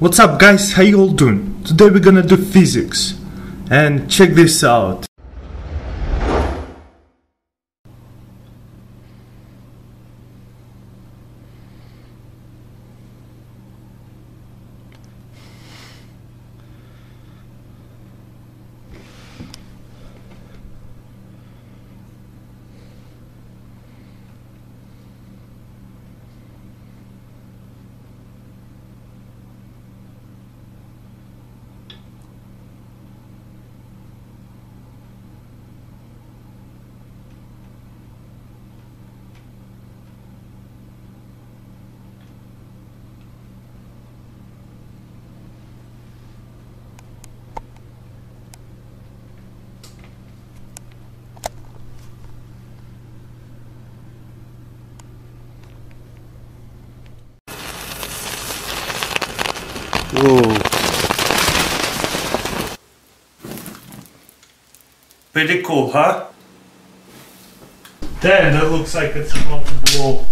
What's up guys, how you all doing? Today we're gonna do physics. And check this out. Whoa. Pretty cool, huh? Damn, that looks like it's about to blow.